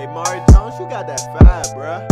Hey, Mari Jones, you got that vibe, bruh.